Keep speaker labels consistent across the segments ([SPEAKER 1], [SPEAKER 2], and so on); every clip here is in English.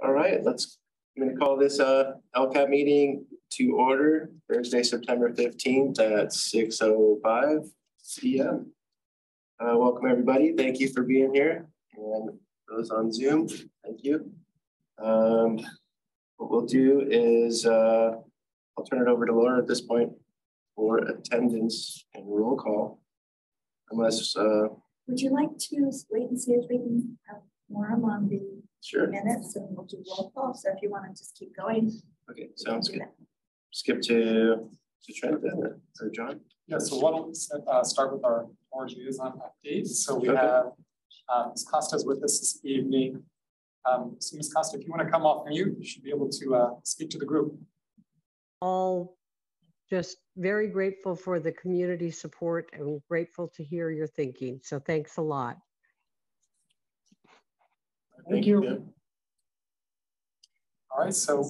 [SPEAKER 1] All right, let's, I'm gonna call this uh LCAP meeting to order Thursday, September fifteenth at six oh five P M. Uh, welcome, everybody. Thank you for being here and those on Zoom, thank you. Um, what we'll do is uh, I'll turn it over to Laura at this point for attendance and roll call. Unless uh,
[SPEAKER 2] Would you like to wait and see if we can have more on the
[SPEAKER 1] sure.
[SPEAKER 2] minutes and we'll do roll call? So if you want to just keep going.
[SPEAKER 1] Okay, sounds good. Skip to to Trent then, or John.
[SPEAKER 3] Yeah, so why don't we uh, start with our orange liaison updates. So we
[SPEAKER 1] Okay.
[SPEAKER 3] have uh, Ms. Costa's with us this evening. Um, so Ms. Costa, if you want to come off mute, you should be able to uh, speak to the group.
[SPEAKER 4] all just very grateful for the community support and grateful to hear your thinking. So thanks a lot.
[SPEAKER 3] Thank you. All right, so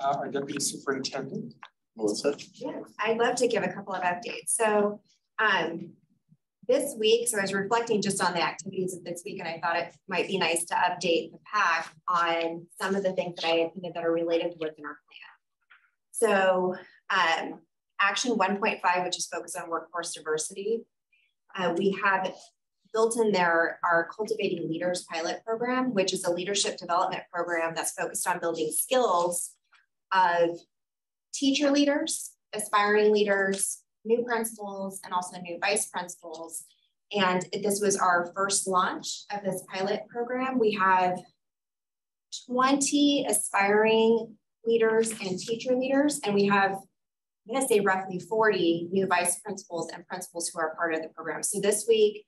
[SPEAKER 3] uh, our deputy superintendent.
[SPEAKER 1] Melissa?
[SPEAKER 5] Yeah, I'd love to give a couple of updates. So um, this week, so I was reflecting just on the activities of this week, and I thought it might be nice to update the pack on some of the things that I attended that are related to what's in our plan. So um, action 1.5, which is focused on workforce diversity, uh, we have built in there our Cultivating Leaders pilot program, which is a leadership development program that's focused on building skills of teacher leaders, aspiring leaders, new principals, and also new vice principals. And this was our first launch of this pilot program. We have 20 aspiring leaders and teacher leaders, and we have, I'm gonna say roughly 40 new vice principals and principals who are part of the program. So this week,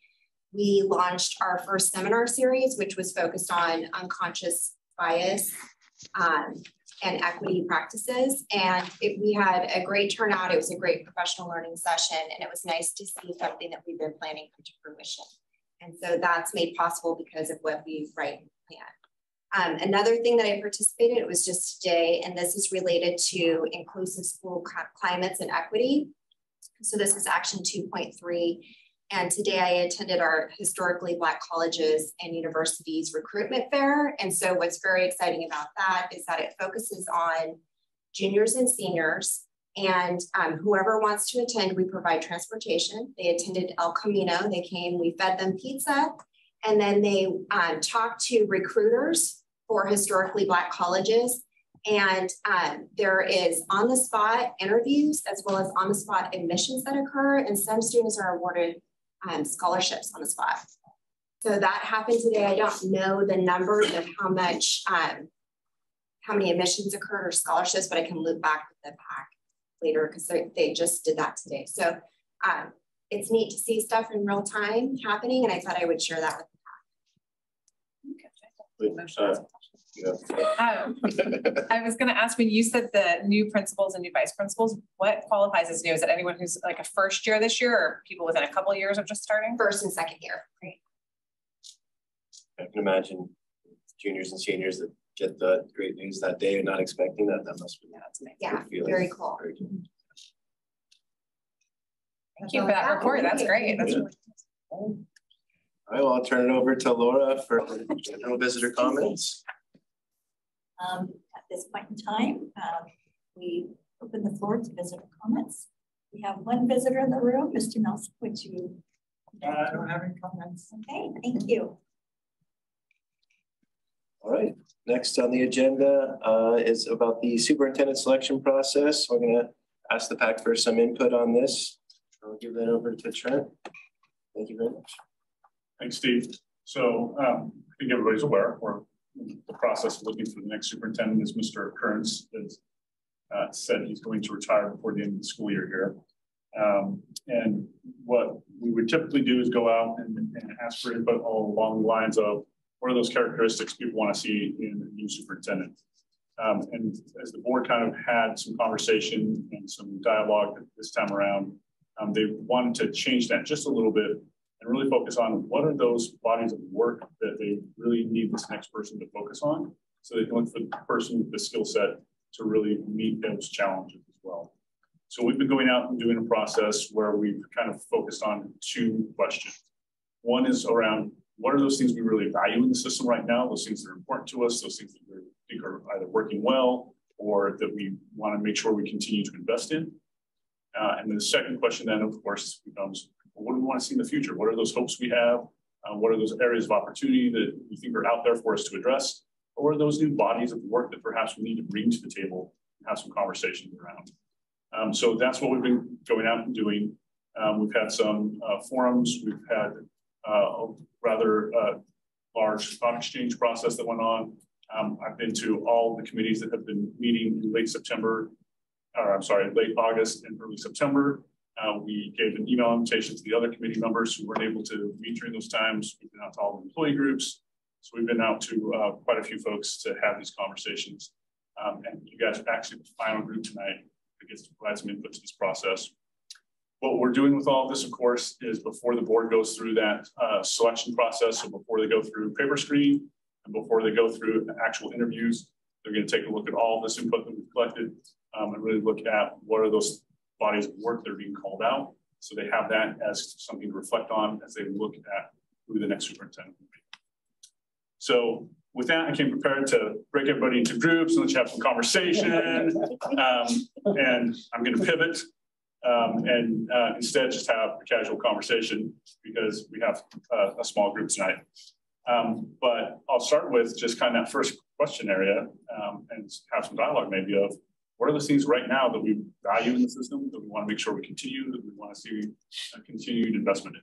[SPEAKER 5] we launched our first seminar series, which was focused on unconscious bias um, and equity practices. And it, we had a great turnout. It was a great professional learning session, and it was nice to see something that we've been planning come to fruition. And so that's made possible because of what we write and plan. Um, another thing that I participated, was just today, and this is related to inclusive school climates and equity. So this is action 2.3. And today I attended our historically Black colleges and universities recruitment fair. And so what's very exciting about that is that it focuses on juniors and seniors. And um, whoever wants to attend, we provide transportation. They attended El Camino. They came, we fed them pizza. And then they um, talked to recruiters for historically Black colleges. And um, there is on the spot interviews as well as on the spot admissions that occur. And some students are awarded um, scholarships on the spot. So that happened today. I don't know the numbers of how much, um, how many admissions occurred or scholarships, but I can loop back with the pack later because they, they just did that today. So um, it's neat to see stuff in real time happening, and I thought I would share that with the pack.
[SPEAKER 1] Uh,
[SPEAKER 6] Um, I was going to ask when you said the new principals and new vice principals, what qualifies as new? Is it anyone who's like a first year this year or people within a couple of years of just starting?
[SPEAKER 5] First and second year. Great.
[SPEAKER 1] I can imagine juniors and seniors that get the great news that day and not expecting that. That must be
[SPEAKER 6] Yeah, that's amazing.
[SPEAKER 5] Yeah,
[SPEAKER 1] good feeling.
[SPEAKER 5] very cool.
[SPEAKER 1] Very good.
[SPEAKER 6] Thank you for that report. That's great. That's really
[SPEAKER 1] All right, well, I'll turn it over to Laura for general visitor comments.
[SPEAKER 2] Um, at this point in time, um, we open the floor to visitor comments. We have one visitor in the room, Mr. Nelson, would you?
[SPEAKER 3] Uh, I don't have any comments.
[SPEAKER 2] Okay, thank you.
[SPEAKER 1] All right, next on the agenda uh, is about the superintendent selection process. We're gonna ask the PAC for some input on this. I'll give that over to Trent. Thank you very much.
[SPEAKER 7] Thanks, Steve. So um, I think everybody's aware we're in the process of looking for the next superintendent as Mr. Kearns has uh, said he's going to retire before the end of the school year here. Um, and what we would typically do is go out and, and ask for input along the lines of what are those characteristics people want to see in a new superintendent. Um, and as the board kind of had some conversation and some dialogue this time around, um, they wanted to change that just a little bit and really focus on what are those bodies of work that they really need this next person to focus on so they can look for the person with the skill set to really meet those challenges as well. So we've been going out and doing a process where we've kind of focused on two questions. One is around what are those things we really value in the system right now? Those things that are important to us, those things that we think are either working well or that we want to make sure we continue to invest in. Uh, and then the second question then, of course, becomes, what do we want to see in the future? What are those hopes we have? Uh, what are those areas of opportunity that we think are out there for us to address? Or are those new bodies of work that perhaps we need to bring to the table and have some conversations around? Um, so that's what we've been going out and doing. Um, we've had some uh, forums, we've had uh, a rather uh, large thought exchange process that went on. Um, I've been to all the committees that have been meeting in late September, or I'm sorry, late August and early September. Uh, we gave an email invitation to the other committee members who weren't able to meet during those times. We've been out to all the employee groups. So we've been out to uh, quite a few folks to have these conversations. Um, and you guys are actually the final group tonight that gets to provide some input to this process. What we're doing with all of this, of course, is before the board goes through that uh, selection process, so before they go through paper screen and before they go through actual interviews, they're going to take a look at all this input that we've collected um, and really look at what are those bodies of work that are being called out. So they have that as something to reflect on as they look at who the next superintendent will be. So with that, I came prepared to break everybody into groups and let's have some conversation. Um, and I'm going to pivot um, and uh, instead just have a casual conversation because we have uh, a small group tonight. Um, but I'll start with just kind of that first question area um, and have some dialogue maybe of what are the things right now that we value in the system that we want to make sure we continue, that we want to see a continued investment in?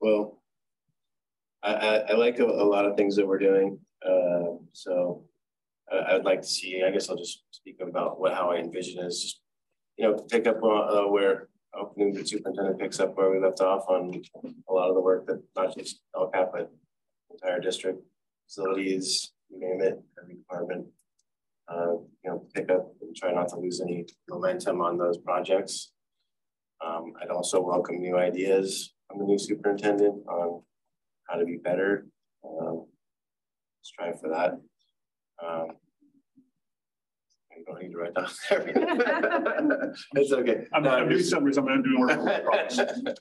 [SPEAKER 1] Well, I, I, I like a, a, lot of things that we're doing. Uh, so I, would like to see, I guess I'll just speak about what how I envision is you know, pick up uh, where opening the superintendent picks up where we left off on a lot of the work that not just LCAP, but entire district, facilities, you name it, every department, uh, you know, pick up and try not to lose any momentum on those projects. Um, I'd also welcome new ideas from the new superintendent on how to be better. Um, strive for that. Um, you don't need to write down there. it's okay.
[SPEAKER 7] I'm, no, I'm doing some something I'm doing work.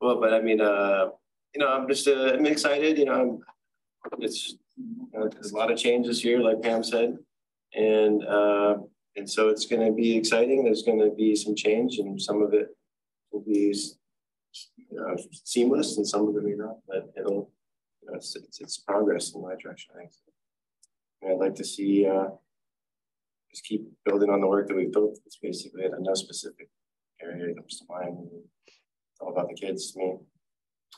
[SPEAKER 1] well, but I mean, uh, you know, I'm just uh, I'm excited. You know, I'm, it's you know, there's a lot of changes here, like Pam said, and uh, and so it's going to be exciting. There's going to be some change, and some of it will be you know, seamless, and some of it may not. But it'll, you know, it's, it's, it's progress in my direction. I think. And I'd like to see uh, just keep building on the work that we've built. It's basically it. No specific area comes to mind. It's all about the kids, me.
[SPEAKER 7] So.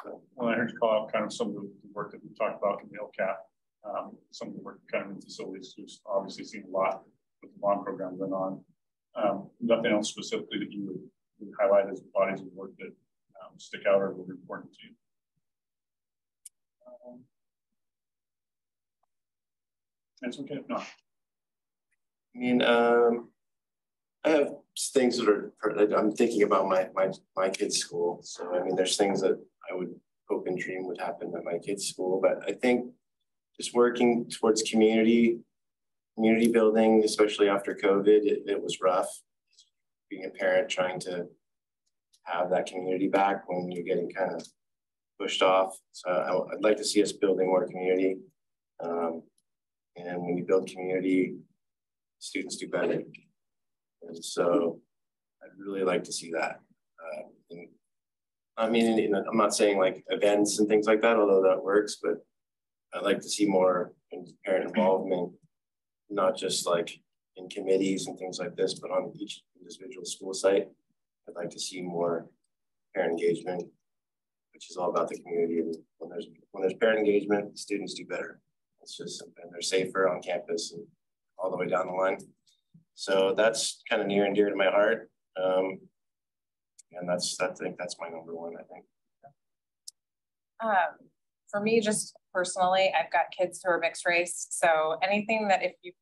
[SPEAKER 7] Well, I heard you call out kind of some of the work that we talked about in the LCAP, um, some of the work kind of in facilities, who's obviously seen a lot with the bond program going on. Um, nothing else specifically that you would, would, highlight as bodies of work that um, stick out or be important to you? Um, that's okay if not.
[SPEAKER 1] I mean, um, I have things that are, I'm thinking about my, my, my kid's school. So, I mean, there's things that I would hope and dream would happen at my kid's school. But I think just working towards community, community building, especially after COVID, it, it was rough. Being a parent trying to have that community back when you're getting kind of pushed off. So I, would like to see us building more community. Um, and when you build community, students do better. And so I'd really like to see that. I mean, I'm not saying like events and things like that, although that works, but I'd like to see more parent involvement, not just like in committees and things like this, but on each individual school site. I'd like to see more parent engagement, which is all about the community. And when there's when there's parent engagement, students do better. It's just and they're safer on campus and all the way down the line. So that's kind of near and dear to my heart. Um, and that's, I think that's my number one, I think.
[SPEAKER 6] Um, for me, just personally, I've got kids who are mixed race. So anything that if you've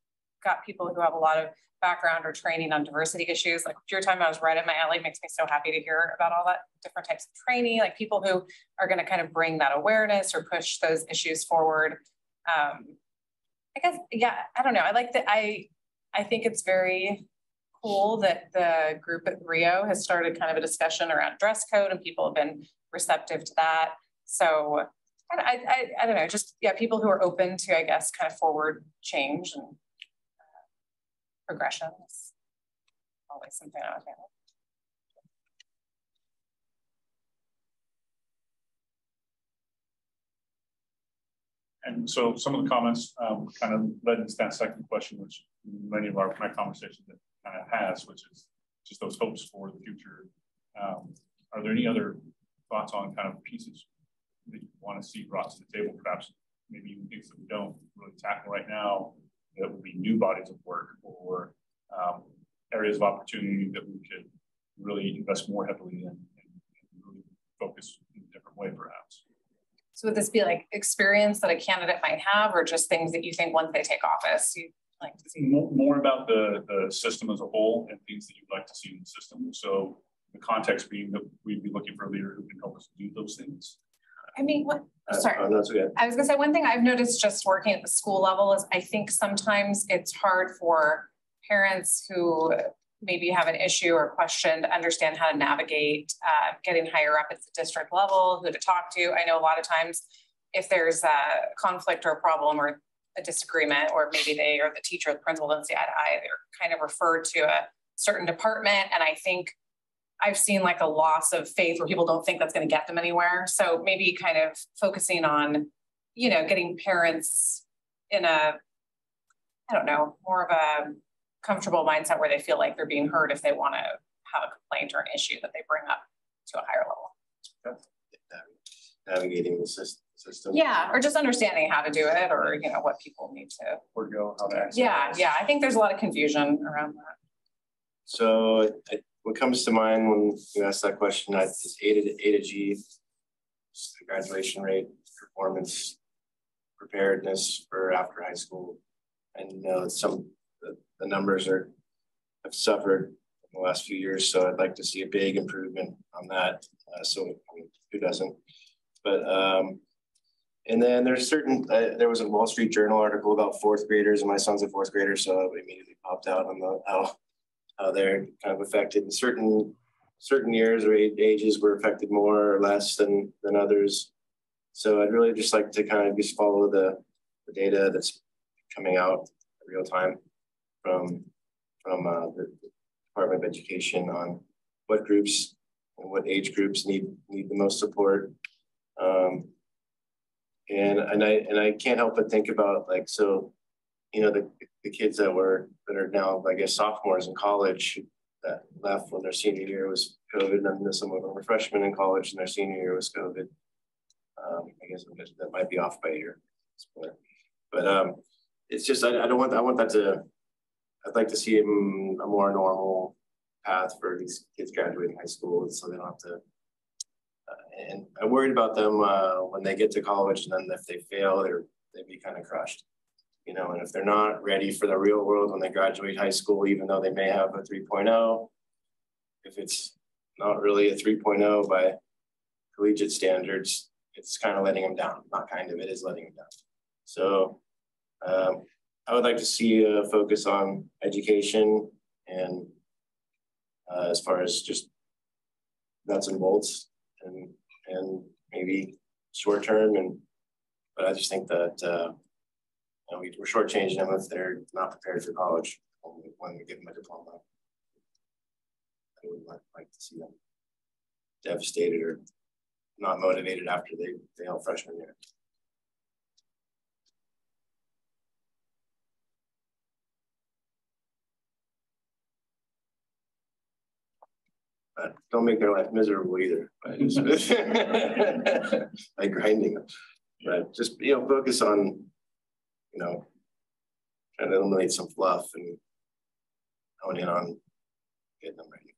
[SPEAKER 6] got people who have a lot of background or training on diversity issues, like your time I was right in my alley makes me so happy to hear about all that different types of training, like people who are going to kind of bring that awareness or push those issues forward. Um, I guess, yeah, I don't know. I like that. I, I think it's very cool that the group at Rio has started kind of a discussion around dress code and people have been receptive to that. So I, I, I don't know, just, yeah, people who are open to, I guess, kind of forward change and uh, progression is always something I would handle.
[SPEAKER 7] And so some of the comments um, kind of led into that second question, which many of our my conversations of has, which is just those hopes for the future. Um, are there any other thoughts on kind of pieces that you want to see brought to the table, perhaps maybe even things that we don't really tackle right now that would be new bodies of work or um, areas of opportunity that we could really invest more heavily in and, and really focus in a different way, perhaps.
[SPEAKER 6] So would this be like experience that a candidate might have, or just things that you think once they take office, you like to see?
[SPEAKER 7] More, more about the, the system as a whole and things that you'd like to see in the system. So the context being that we'd be looking for a leader who can help us do those things.
[SPEAKER 6] I mean, what,
[SPEAKER 1] Uh,
[SPEAKER 6] sorry.
[SPEAKER 1] uh, That's okay.
[SPEAKER 6] I was gonna say, one thing I've noticed just working at the school level is I think sometimes it's hard for parents who maybe have an issue or question to understand how to navigate uh, getting higher up at the district level, who to talk to. I know a lot of times if there's a conflict or a problem or a disagreement, or maybe they or the teacher or the principal doesn't see eye to eye, they're kind of referred to a certain department. And I think I've seen like a loss of faith where people don't think that's going to get them anywhere. So maybe kind of focusing on, you know, getting parents in a, I don't know, more of a comfortable mindset where they feel like they're being heard if they want to have a complaint or an issue that they bring up to a higher level.
[SPEAKER 1] Navigating the sys- system.
[SPEAKER 6] Yeah, or just understanding how to do it or, you know, what people need to.
[SPEAKER 7] To go, how to.
[SPEAKER 6] Yeah, yeah, I think there's a lot of confusion around that.
[SPEAKER 1] So I, what comes to mind when you ask that question, I is A to A to G. the Graduation rate, performance, preparedness for after high school. And you know, some, the, the numbers are, have suffered in the last few years, so I'd like to see a big improvement on that. Uh, so I mean, who doesn't? But um, and then there's certain, uh, there was a Wall Street Journal article about fourth graders, and my son's a fourth grader, so it immediately popped out on the how how they're kind of affected. Certain certain years or ages were affected more or less than than others. So I'd really just like to kind of just follow the, the data that's coming out real time from from uh, the Department of Education on what groups and what age groups need need the most support. Um, and and I and I can't help but think about like so, you know, the the kids that were that are now I guess sophomores in college that left when their senior year was COVID, and then some of them were freshmen in college and their senior year was COVID. Um, I guess that might be off by a year, but um, it's just I, I don't want I want that to. I'd like to see a, more normal path for these kids graduating high school, so they don't have to and I'm worried about them uh, when they get to college, and then if they fail, they're they'd be kind of crushed, you know. And if they're not ready for the real world when they graduate high school, even though they may have a 3.0, if it's not really a 3.0 by collegiate standards, it's kind of letting them down. Not kind of, it is letting them down. So um, I would like to see a focus on education and uh, as far as just nuts and bolts and and maybe short term and but I just think that uh, you know, we, we're shortchanging them if they're not prepared for college when we, give them a diploma. I would like, like to see them devastated or not motivated after they fail freshman year. But don't make their life miserable either by, just- by grinding them. But just you know, focus on, you know, trying to eliminate some fluff and hone in on getting them ready.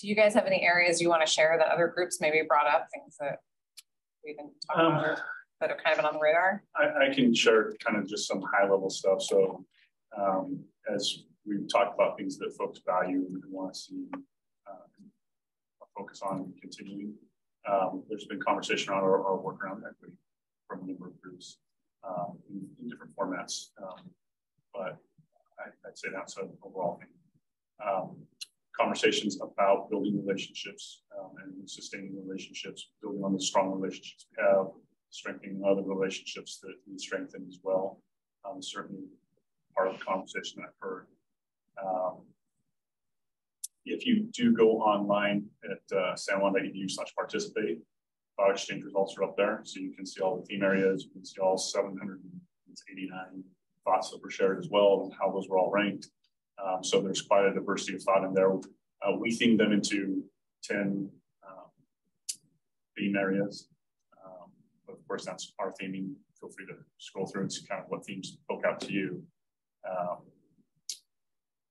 [SPEAKER 6] Do you guys have any areas you want to share that other groups maybe brought up, things that we didn't talk
[SPEAKER 7] Um,
[SPEAKER 6] about or that have kind of been on the radar?
[SPEAKER 7] I, I can share kind of just some high level stuff. So um, as we've talked about things that folks value and want to see uh, focus on continuing, um, there's been conversation around our, our work around equity from a number of groups um, in, in, different formats. Um, but I, would say that's an overall thing um, conversations about building relationships um, and sustaining relationships, building on the strong relationships we have, strengthening other relationships that we strengthen as well. Um, certainly part of the conversation I've heard. If you do go online at uh, san juan.edu slash participate, thought exchange results are up there. So you can see all the theme areas, you can see all 789 thoughts that were shared as well and how those were all ranked. Um, so there's quite a diversity of thought in there. Uh, we themed them into 10 um, theme areas. Um, of course, that's our theming. Feel free to scroll through and see kind of what themes poke out to you. Um,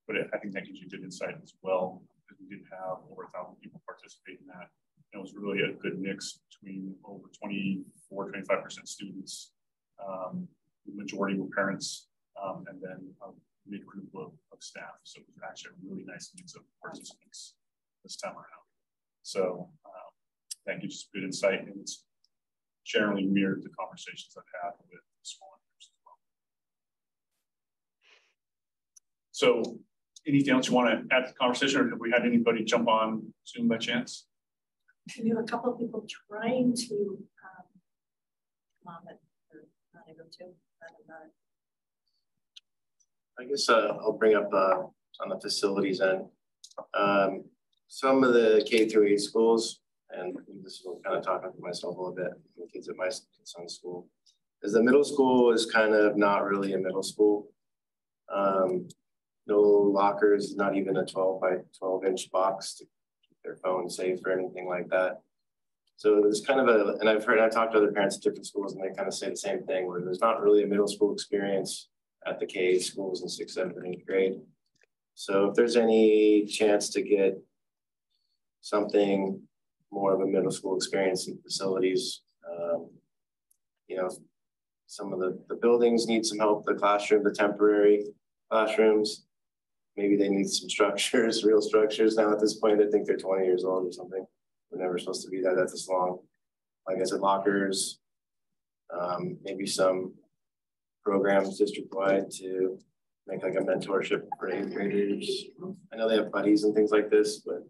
[SPEAKER 7] but it, I think that gives you good insight as well, because we did have over a thousand people participate in that. And it was really a good mix between over 24, 25% students. Um, the majority were parents, um, and then a mid group of, of, staff. So it was actually a really nice mix of participants this time around. So um, that gives us good insight, and it's generally mirrored the conversations I've had with small groups as well. So anything else you want to add to the conversation, or have we had anybody jump on Zoom by chance?
[SPEAKER 2] We have a couple of people trying to um, come on, but they're not able to.
[SPEAKER 1] I guess uh, I'll bring up uh, on the facilities end. Um, some of the K through 8 schools, and this is kind of talking to myself a little bit, the kids at my son's school, is the middle school is kind of not really a middle school. Um, no lockers, not even a 12 by 12 inch box to their phone safe or anything like that. So there's kind of a, and I've heard, I've talked to other parents at different schools and they kind of say the same thing where there's not really a middle school experience at the K schools in sixth, seventh, and eighth grade. So if there's any chance to get something more of a middle school experience in facilities, um, you know, some of the, the buildings need some help, the classroom, the temporary classrooms, maybe they need some structures, real structures now at this point. I think they're 20 years old or something. We're never supposed to be that at this long. Like I said, lockers, um, maybe some programs district-wide to make like a mentorship for eighth graders. I know they have buddies and things like this, but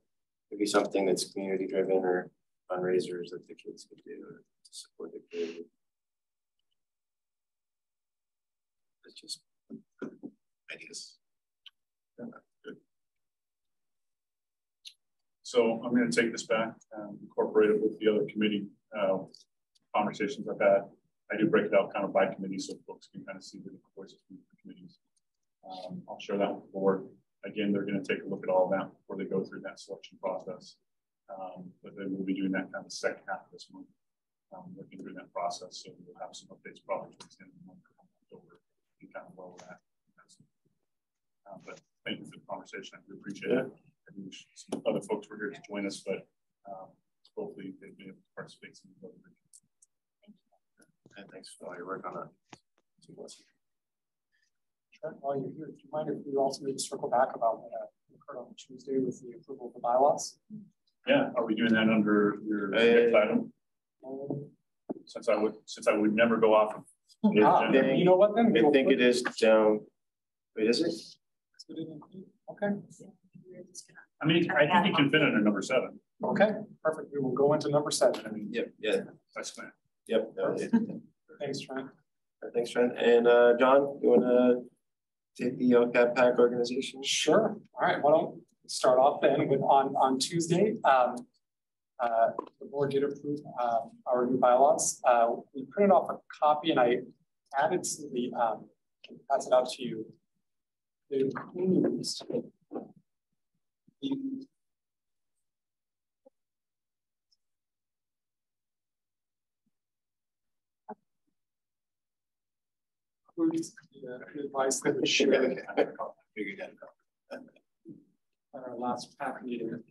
[SPEAKER 1] maybe something that's community-driven or fundraisers that the kids could do to support the community. It's just ideas.
[SPEAKER 7] So I'm going to take this back and incorporate it with the other committee uh, conversations I've had. I do break it out kind of by committee so folks can kind of see the different voices from the committees. Um, I'll share that with the board. Again, they're going to take a look at all that before they go through that selection process. Um, but then we'll be doing that kind of second half of this month, um, through that process. So we'll have some updates probably towards the end of the month over and kind of where we're at. Um, but thank you for the conversation. I appreciate it. I wish some other folks were here to join us, but um, hopefully they've been able to participate in the other Thank you.
[SPEAKER 1] And thanks for all your work on that.
[SPEAKER 3] Trent, while you're here, do you mind if we also maybe circle back about what uh, occurred on Tuesday with the approval of the bylaws?
[SPEAKER 7] Yeah, are we doing that under your uh, next item? Um, since I would, since I would never go off of.
[SPEAKER 3] Ah, you know what then?
[SPEAKER 1] I think it is down. Wait, is it?
[SPEAKER 3] Okay.
[SPEAKER 7] I mean, I think you can fit under number seven.
[SPEAKER 3] Okay, perfect. We will go into number seven.
[SPEAKER 1] I mean, yep, yeah.
[SPEAKER 7] That's fine.
[SPEAKER 1] Yep.
[SPEAKER 3] Thanks, Trent.
[SPEAKER 1] Thanks, Trent. And uh, John, you want to take the LCAP PAC organization?
[SPEAKER 3] Sure. All right. Why don't start off then with on, on Tuesday. Um, uh, the board did approve uh, our new bylaws. Uh, we printed off a copy and I added to the, um, can pass it out to you includes the includes the advice that shared at our last PAC meeting.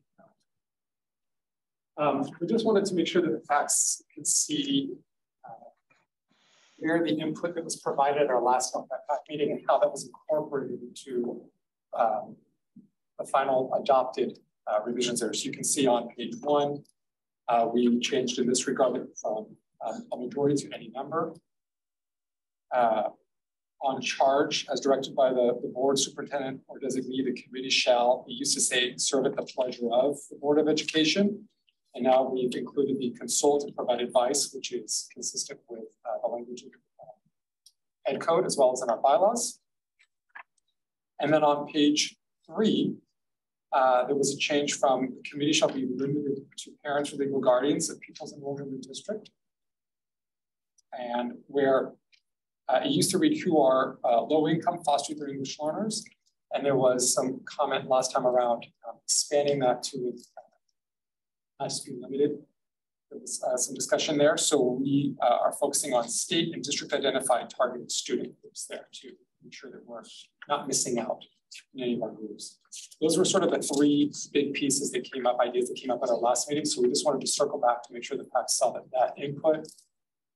[SPEAKER 3] Um, we just wanted to make sure that the facts could see where the input that was provided at our last meeting and how that was incorporated into um, the final adopted uh, revisions there. So you can see on page one, uh, we changed in this regard from um, a majority to any number. Uh, on charge as directed by the, the board superintendent or designee, the committee shall, it used to say, serve at the pleasure of the Board of Education. And now we've included the consult and provide advice, which is consistent with uh, the language of uh, ed code as well as in our bylaws. And then on page three, uh, there was a change from the committee shall be limited to parents or legal guardians of pupils enrolled in the district. And where uh, it used to read who are uh, low income foster youth English learners. And there was some comment last time around um, expanding that to uh, not be limited. There was uh, some discussion there. So we uh, are focusing on state and district identified targeted student groups there to ensure that we're not missing out in any of our groups. Those were sort of the three big pieces that came up, ideas that came up at our last meeting. So we just wanted to circle back to make sure the PAC saw that that input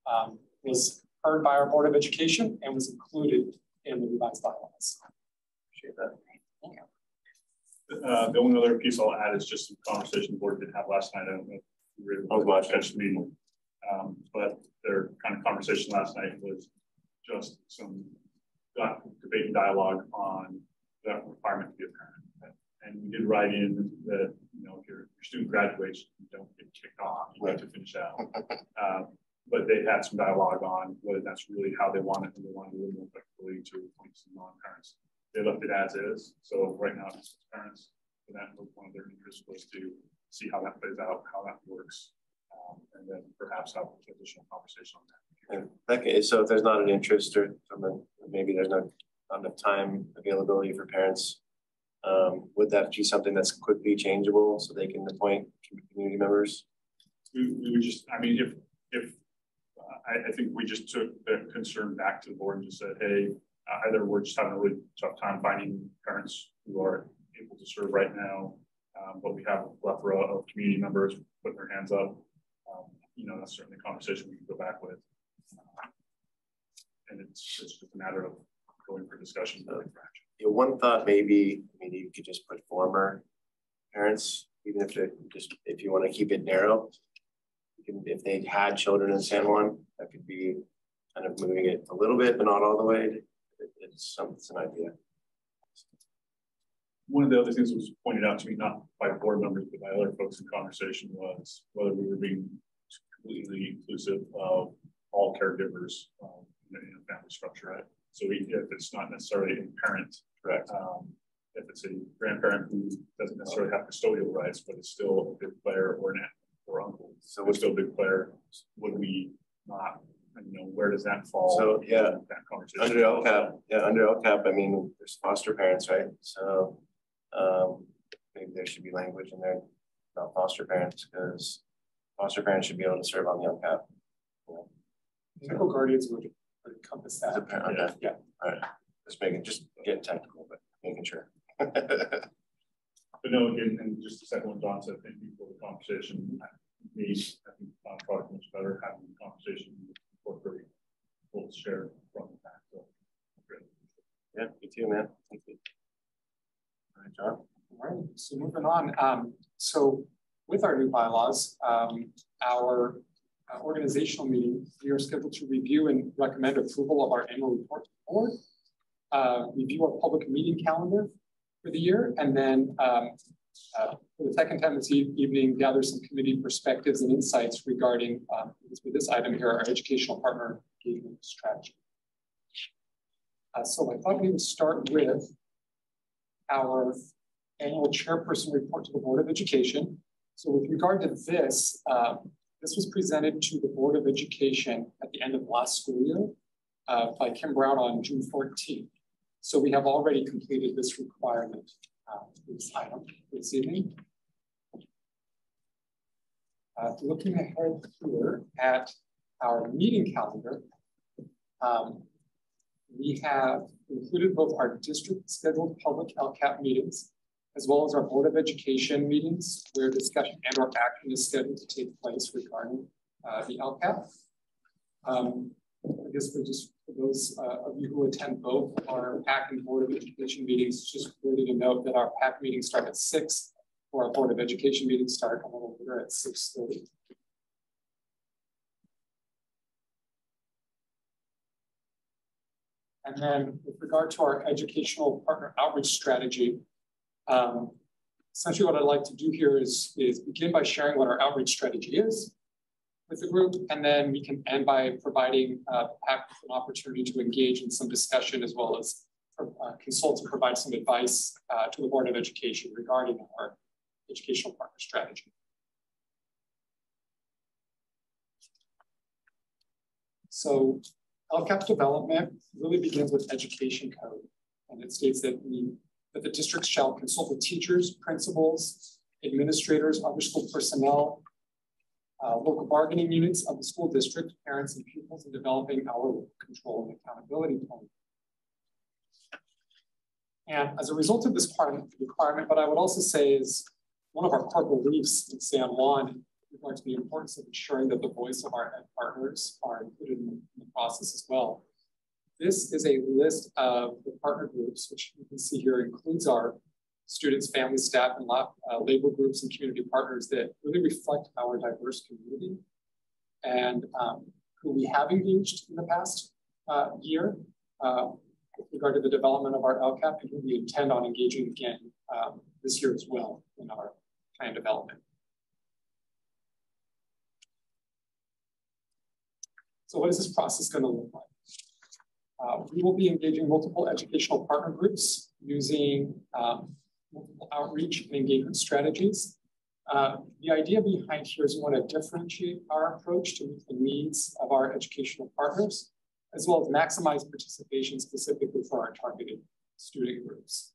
[SPEAKER 3] um, was heard by our Board of Education and was included in the revised bylaws.
[SPEAKER 1] Appreciate that.
[SPEAKER 7] thank Uh, the only other piece I'll add is just some conversation the board did have last night. I don't know if you were able
[SPEAKER 1] I was watching.
[SPEAKER 7] catch the meeting. Um, but their kind of conversation last night was just some debate and dialogue on the requirement to be a parent. And we did write in that, you know, if your, your student graduates, you don't get kicked off, you have to finish out. Um, but they had some dialogue on whether that's really how they want it and they want to move more effectively to appoint some non-parents. They left it as is. So right now it's parents. And that was one of their interests was to see how that plays out, how that works. Um, and then perhaps have additional conversation on that.
[SPEAKER 1] Okay, so if there's not an interest or maybe there's not enough time availability for parents, um, would that be something that's quickly changeable so they can appoint community members?
[SPEAKER 7] We, we would just, I mean, if, if, uh, I, I think we just took the concern back to the board and just said, hey, uh, either we're just having a really tough time finding parents who are able to serve right now, um, but we have a plethora of community members putting their hands up. Um, you know, that's certainly a conversation we can go back with. Uh, and it's, it's just a matter of going for discussion. Uh,
[SPEAKER 1] yeah, one thought maybe, maybe you could just put former parents, even if they just, if you want to keep it narrow. Can, if they had children in San Juan, that could be kind of moving it a little bit, but not all the way. It, it's, some, it's an idea.
[SPEAKER 7] One of the other things that was pointed out to me, not by board members, but by other folks in conversation was whether we were being completely inclusive of all caregivers um, in a family structure, right? So if it's not necessarily a parent, correct? Um, if it's a grandparent who doesn't necessarily have custodial rights, but is still a big player or an aunt or uncle, so we're still a big player, would we not, you know, where does that fall?
[SPEAKER 1] So yeah,
[SPEAKER 7] that conversation.
[SPEAKER 1] Under LCAP, yeah, under LCAP, I mean, there's foster parents, right? So um, maybe there should be language in there about foster parents because foster parents should be able to serve on the LCAP.
[SPEAKER 3] Yeah. Legal guardians would encompass that.
[SPEAKER 1] Okay.
[SPEAKER 3] Yeah. yeah.
[SPEAKER 1] All right. Just making, just getting technical, but making sure.
[SPEAKER 7] But no, again, and just a second one, Don said, thank you for the conversation. Me, I think uh, probably much better having the conversation incorporate both share from the back. So, great.
[SPEAKER 1] Yeah, you too, man. Thank you. All right, John.
[SPEAKER 3] All right, so moving on. Um, so with our new bylaws, um, our uh, organizational meeting, we are scheduled to review and recommend approval of our annual report to the board, uh, review our public meeting calendar for the year, and then um, uh, for the second time this evening, gather some committee perspectives and insights regarding, um, for this item here, our educational partner engagement strategy. Uh, so I thought we would start with our annual chairperson report to the Board of Education. So with regard to this, uh, this was presented to the Board of Education at the end of last school year uh, by Kim Brown on June 14th. So we have already completed this requirement uh, this item this evening. Uh, looking ahead here at our meeting calendar, um, we have included both our district scheduled public LCAP meetings, as well as our Board of Education meetings, where discussion and or action is scheduled to take place regarding uh, the LCAP. Um, I guess for just for those uh, of you who attend both our PAC and Board of Education meetings, just really to note that our PAC meetings start at six, or our Board of Education meetings start a little later at 6.30. And then with regard to our educational partner outreach strategy, um, essentially what I'd like to do here is, is begin by sharing what our outreach strategy is with the group, and then we can end by providing uh, an opportunity to engage in some discussion as well as uh, consult and provide some advice uh, to the Board of Education regarding our educational partner strategy. So LCAP development really begins with education code. And it states that, we, that the districts shall consult with teachers, principals, administrators, other school personnel, uh, local bargaining units of the school district, parents and pupils in developing our control and accountability plan. And as a result of this requirement, what I would also say is one of our core beliefs in San Juan regards to the importance of ensuring that the voice of our partners are included in the process as well. This is a list of the partner groups, which you can see here includes our students, family, staff, and uh, labor groups and community partners that really reflect our diverse community and um, who we have engaged in the past uh, year uh, with regard to the development of our LCAP and who we intend on engaging again um, this year as well in our plan development. So what is this process going to look like? Uh, we will be engaging multiple educational partner groups using um, multiple outreach and engagement strategies. Uh, the idea behind here is we want to differentiate our approach to meet the needs of our educational partners, as well as maximize participation specifically for our targeted student groups.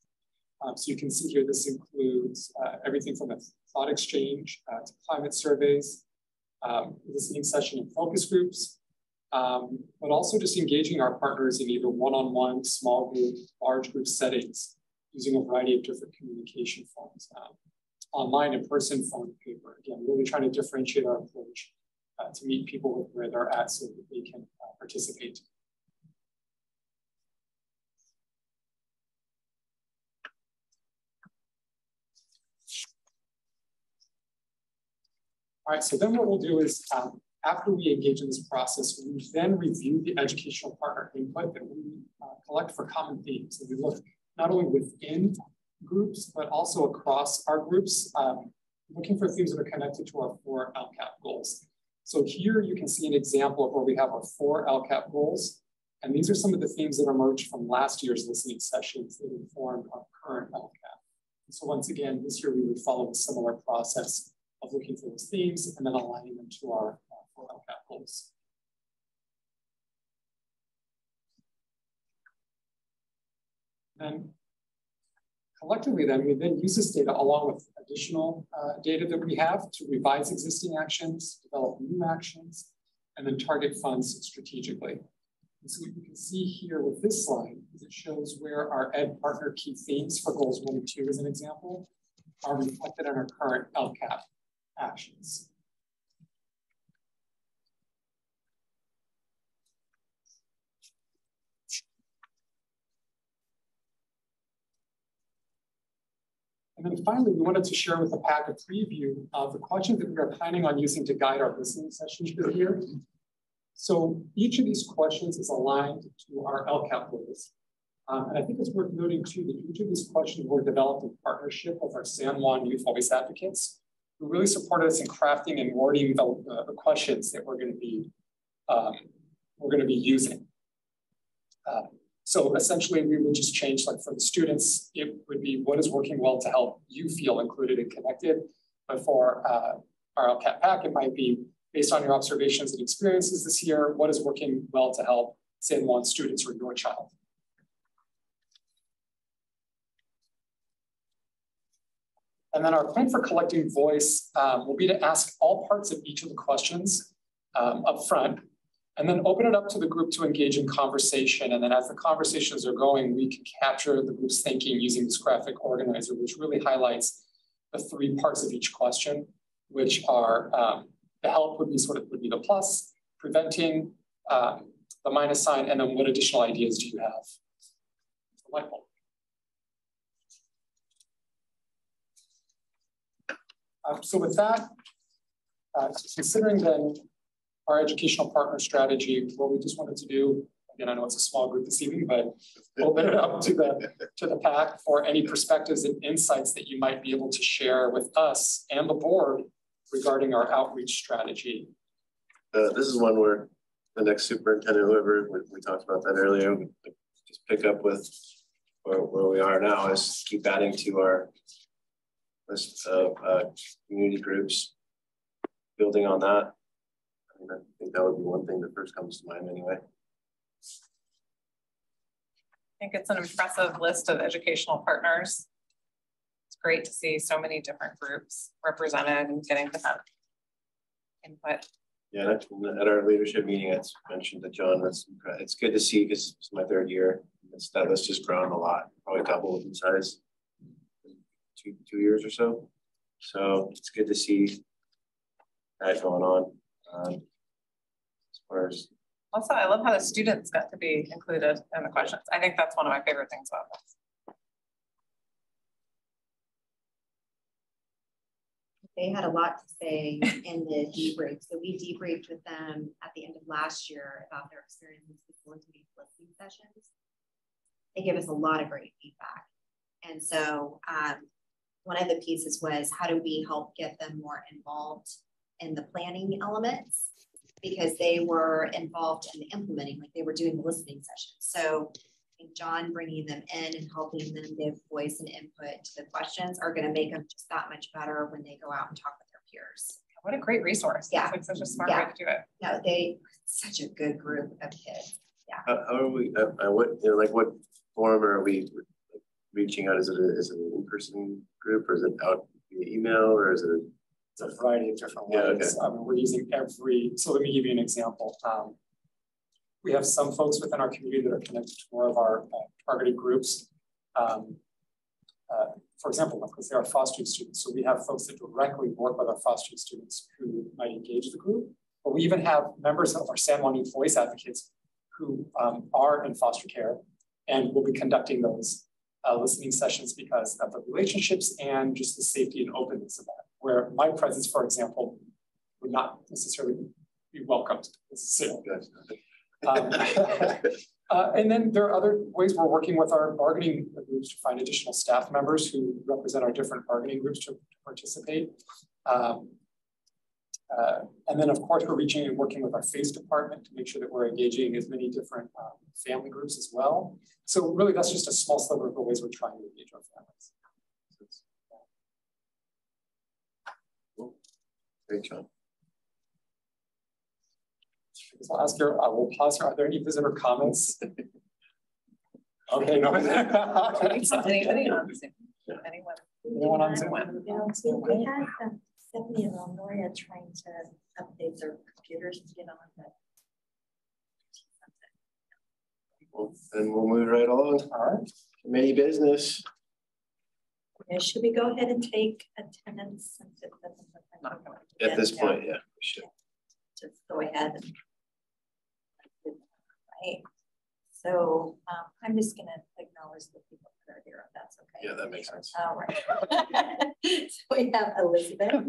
[SPEAKER 3] Um, so you can see here, this includes uh, everything from a thought exchange uh, to climate surveys, um, listening session and focus groups, um, but also just engaging our partners in either one-on-one, -on -one, small group, large group settings, using a variety of different communication forms, um, online, in-person, phone, paper. Again, really trying to differentiate our approach uh, to meet people where they're at so that they can uh, participate. All right, so then what we'll do is um, after we engage in this process, we then review the educational partner input that we uh, collect for common themes. And we look not only within groups, but also across our groups, um, looking for themes that are connected to our four LCAP goals. So here you can see an example of where we have our four LCAP goals. And these are some of the themes that emerged from last year's listening sessions that informed our current LCAP. So once again, this year we would follow a similar process of looking for those themes and then aligning them to our goals. And collectively then, we then use this data along with additional uh, data that we have to revise existing actions, develop new actions, and then target funds strategically. And so what you can see here with this slide is it shows where our ed partner key themes for goals one and two as an example are reflected in our current LCAP actions. And then finally, we wanted to share with the pack a preview of the questions that we are planning on using to guide our listening sessions for the year. So each of these questions is aligned to our LCAP goals. Um, and I think it's worth noting too that each of these questions were developed in partnership with our San Juan Youth Voice Advocates, who really supported us in crafting and wording the, uh, the questions that we're going to be um, we're going to be using. Um, so essentially, we would just change, like for the students, it would be what is working well to help you feel included and connected. But for uh, our LCAP pack, it might be based on your observations and experiences this year, what is working well to help San Juan students or your child. And then our plan for collecting voice um, will be to ask all parts of each of the questions um, up front and then open it up to the group to engage in conversation. And then as the conversations are going, we can capture the group's thinking using this graphic organizer, which really highlights the three parts of each question, which are um, the help would be sort of would be the plus, preventing um, the minus sign, and then what additional ideas do you have? Um, so with that, uh, considering then our educational partner strategy, what we just wanted to do again, I know it's a small group this evening, but open it up to the, to the pack for any perspectives and insights that you might be able to share with us and the board regarding our outreach strategy.
[SPEAKER 1] Uh, this is one where the next superintendent, whoever, we, we talked about that earlier, just pick up with where, where we are now is keep adding to our list of, uh, community groups, building on that. I think that would be one thing that first comes to mind anyway.
[SPEAKER 6] I think it's an impressive list of educational partners. It's great to see so many different groups represented and getting to have input.
[SPEAKER 1] Yeah, at at our leadership meeting, I mentioned to John, that's, it's good to see because it's my third year. It's that list just grown a lot, probably doubled in size. Two, two years or so. So it's good to see that going on. Um, as far as
[SPEAKER 6] Also, I love how the students got to be included in the questions. I think that's one of my favorite things about this.
[SPEAKER 5] They had a lot to say in the debrief. So we debriefed with them at the end of last year about their experiences with facilitating listening sessions. They gave us a lot of great feedback. And so um, one of the pieces was how do we help get them more involved in the planning elements because they were involved in implementing, like they were doing the listening sessions. So John bringing them in and helping them give voice and input to the questions are going to make them just that much better when they go out and talk with their peers.
[SPEAKER 6] What a great resource.
[SPEAKER 5] Yeah.
[SPEAKER 6] It's like such a smart
[SPEAKER 5] Yeah.
[SPEAKER 6] way to do it.
[SPEAKER 5] No, they such a good group of kids.
[SPEAKER 1] How, how are we, uh, uh, what, you know, like what form are we reaching out? Is it, a- is it an in-person group or is it out via email or is it?
[SPEAKER 3] It's a variety of different
[SPEAKER 1] Yeah, okay.
[SPEAKER 3] ways. Um, we're using every, so let me give you an example. Um, we have some folks within our community that are connected to more of our uh, targeted groups. Um, uh, for example, because they are fostering students. So we have folks that directly work with our fostering students who might engage the group. But we even have members of our San Juan Youth Voice Advocates who um, are in foster care and will be conducting those uh, listening sessions because of the relationships and just the safety and openness of that. Where my presence, for example, would not necessarily be welcomed. Um, uh, and then there are other ways we're working with our bargaining groups to find additional staff members who represent our different bargaining groups to, to participate. Um, uh, and then, of course, we're reaching and working with our FACE department to make sure that we're engaging as many different um, family groups as well. So really, that's just a small sliver of the ways we're trying to engage our families.
[SPEAKER 1] Great job.
[SPEAKER 3] So I'll ask you, I will pause here. Are there any visitor comments? Okay, no.
[SPEAKER 6] Anybody on Zoom? Anyone?
[SPEAKER 3] Anyone on Zoom?
[SPEAKER 2] We had um, Stephanie and Loria trying to update their computers to get on, but
[SPEAKER 1] Well, Then we'll move right along.
[SPEAKER 3] All right.
[SPEAKER 1] Committee business.
[SPEAKER 2] Yeah, should we go ahead and take attendance since it doesn't look like
[SPEAKER 6] Not going
[SPEAKER 1] At this
[SPEAKER 2] Yeah,
[SPEAKER 1] point, yeah, we should.
[SPEAKER 2] Just go ahead. and- Right, so um, I'm just gonna acknowledge the people that are here, if that's okay.
[SPEAKER 1] Yeah, that makes sense.
[SPEAKER 2] All right. So we have Elizabeth.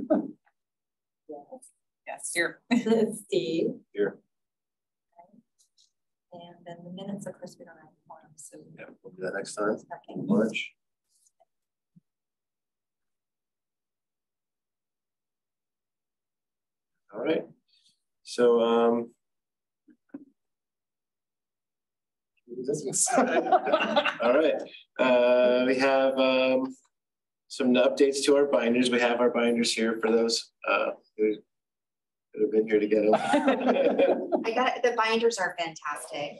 [SPEAKER 2] Yes.
[SPEAKER 6] Yes, you're.
[SPEAKER 2] Steve.
[SPEAKER 1] Here.
[SPEAKER 2] And then the minutes, of course, we don't have a so.
[SPEAKER 1] Yeah, we'll do that next time,
[SPEAKER 2] Okay.
[SPEAKER 1] March. All right, so, um, all right, uh, we have, um, some updates to our binders. We have our binders here for those, uh, who who have been here to get them.
[SPEAKER 5] I got the binders are fantastic.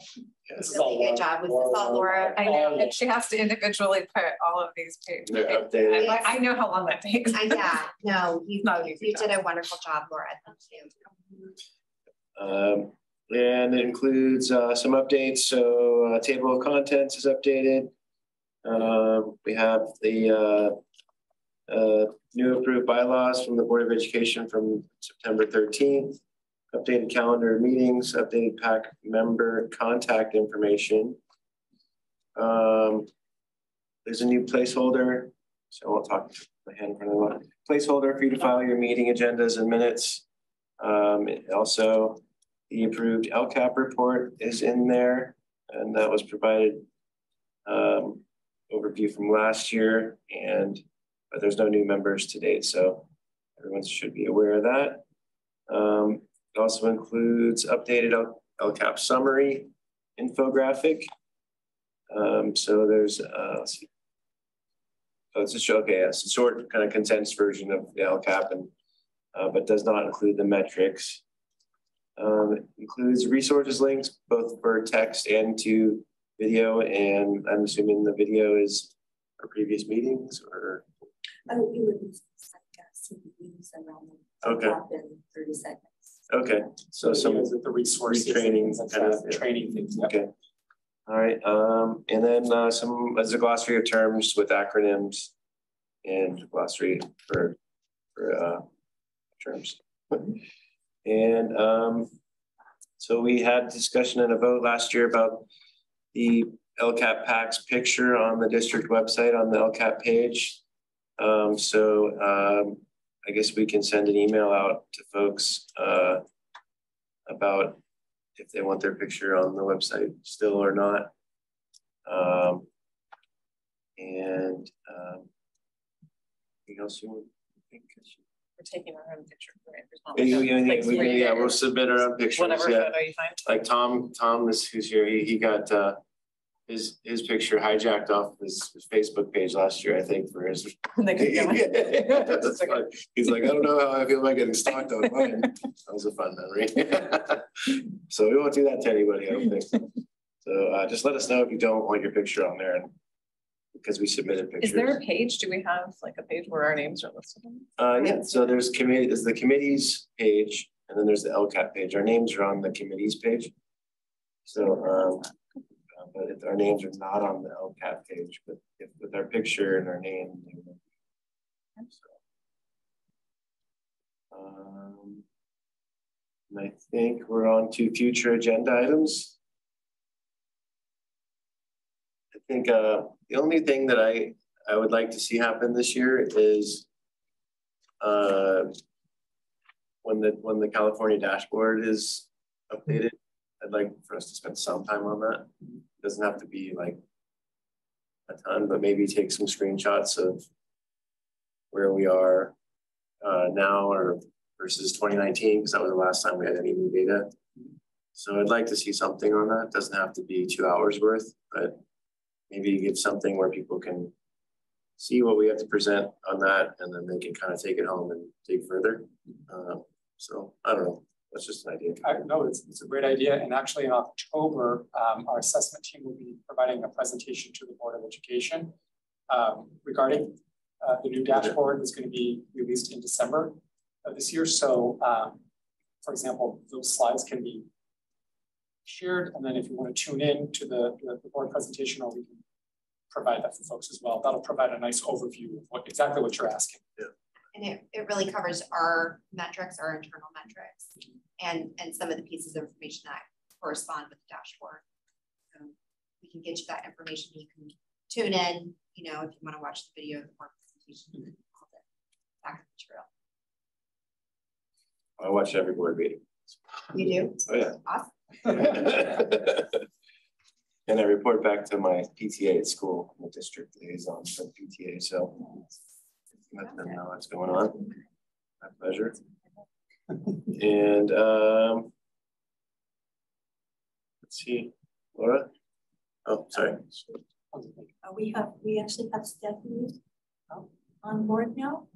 [SPEAKER 3] This is
[SPEAKER 5] Really
[SPEAKER 3] all
[SPEAKER 5] good job. Was this all Laura?
[SPEAKER 6] I know, and she has to individually put all of these. pa-
[SPEAKER 1] They're updated.
[SPEAKER 6] I, I know how long that takes.
[SPEAKER 5] I, yeah, no, you,
[SPEAKER 6] Not an easy
[SPEAKER 5] you did a wonderful job, Laura. Thank you.
[SPEAKER 1] Um, and it includes, uh, some updates, so, uh, table of contents is updated. Um, we have the, uh, uh, new approved bylaws from the Board of Education from September thirteenth. Updated calendar meetings, updated PAC member contact information. Um, there's a new placeholder, so I won't talk my hand of the one. Placeholder for you to file your meeting agendas and minutes. Um, also, the approved LCAP report is in there. And that was provided um, overview from last year and but there's no new members to date, so everyone should be aware of that. Um, it also includes updated LCAP summary infographic. Um, so there's, uh. So it's a show, okay, it's a short kind of condensed version of the LCAP and, uh, but does not include the metrics. Um, includes resources links both for text and to video, and I'm assuming the video is our previous meetings or,
[SPEAKER 2] Oh, it would be like uh, CDs around the
[SPEAKER 1] Okay.
[SPEAKER 2] top in thirty seconds.
[SPEAKER 1] okay, so some,
[SPEAKER 3] Is it the resource training
[SPEAKER 1] kind of, yeah.
[SPEAKER 3] Training things, yeah.
[SPEAKER 1] okay. All right, um, and then, uh, some, as a glossary of terms with acronyms and glossary for, for, uh, terms. And, um, so we had discussion and a vote last year about the LCAP PACS picture on the district website on the LCAP page. Um, so, um, I guess we can send an email out to folks, uh, about if they want their picture on the website still or not. Um, and, um, anything else you would think?
[SPEAKER 6] We're taking our own picture, right? Not
[SPEAKER 1] Yeah, yeah, yeah,
[SPEAKER 6] like
[SPEAKER 1] we, yeah, we'll submit our own pictures,
[SPEAKER 6] Whatever
[SPEAKER 1] yeah.
[SPEAKER 6] photo you find.
[SPEAKER 1] Like Tom, Tom is who's here, he, he got, uh, his, his picture hijacked off his his Facebook page last year, I think, for his.
[SPEAKER 6] They could go in.
[SPEAKER 1] That's fine. He's like, I don't know how I feel about getting stalked on mine. That was a fun memory. So we won't do that to anybody, I don't think. So, uh, just let us know if you don't want your picture on there and because we submitted pictures.
[SPEAKER 6] Is there a page? Do we have like a page where our names are listed?
[SPEAKER 1] Uh, yeah, so there's committee, there's the committees page, and then there's the LCAP page. Our names are on the committees page. So, um, but if our names are not on the LCAP page, but if with our picture and our name. So, Um, and I think we're on to future agenda items. I think, uh, the only thing that I, I would like to see happen this year is uh, when the, when the California dashboard is updated, I'd like for us to spend some time on that. Doesn't have to be like a ton, but maybe take some screenshots of where we are uh, now or versus twenty nineteen, because that was the last time we had any new data. So I'd like to see something on that. Doesn't have to be two hours worth, but maybe give something where people can see what we have to present on that, and then they can kind of take it home and dig further. Um, so I don't know, that's just an idea.
[SPEAKER 3] I know it's, it's a great idea. And actually in October, um, our assessment team will be providing a presentation to the Board of Education um, regarding uh, the new dashboard that's going to be released in December of this year. So, um, for example, those slides can be shared. And then if you want to tune in to the, the, the board presentation, or we can provide that for folks as well. That'll provide a nice overview of what exactly what you're asking. Yeah.
[SPEAKER 5] And it, it really covers our metrics, our internal metrics, and, and some of the pieces of information that correspond with the dashboard. So we can get you that information. You can tune in, you know, if you want to watch the video of the board presentation. and all the Back material.
[SPEAKER 1] I watch every board meeting.
[SPEAKER 5] You do?
[SPEAKER 1] Oh, yeah.
[SPEAKER 5] Awesome.
[SPEAKER 1] And I report back to my PTA at school, the district liaison for the PTA, so let them know what's going on. My pleasure. And, um, let's see, Laura? Oh, sorry.
[SPEAKER 2] Uh, we have, we actually have Stephanie on board now.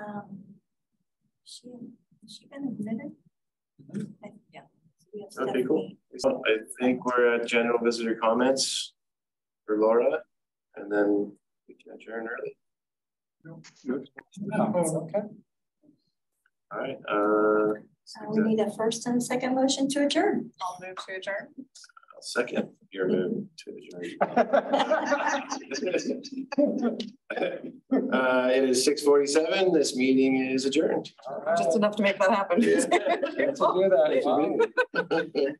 [SPEAKER 2] Um, she, has she been admitted? Okay, Yeah. So we have
[SPEAKER 1] Okay, cool. So I think we're at general visitor comments for Laura, and then we can adjourn early.
[SPEAKER 3] Comments, Okay.
[SPEAKER 1] All right, uh,
[SPEAKER 2] Uh, we need a first and second motion to adjourn.
[SPEAKER 6] I'll move to adjourn.
[SPEAKER 1] second, your move to adjourn. Uh, it is six forty-seven. This meeting is adjourned.
[SPEAKER 3] All right.
[SPEAKER 6] Just enough to make that happen.
[SPEAKER 1] Yeah.
[SPEAKER 3] Get to do that.